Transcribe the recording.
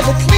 the clear.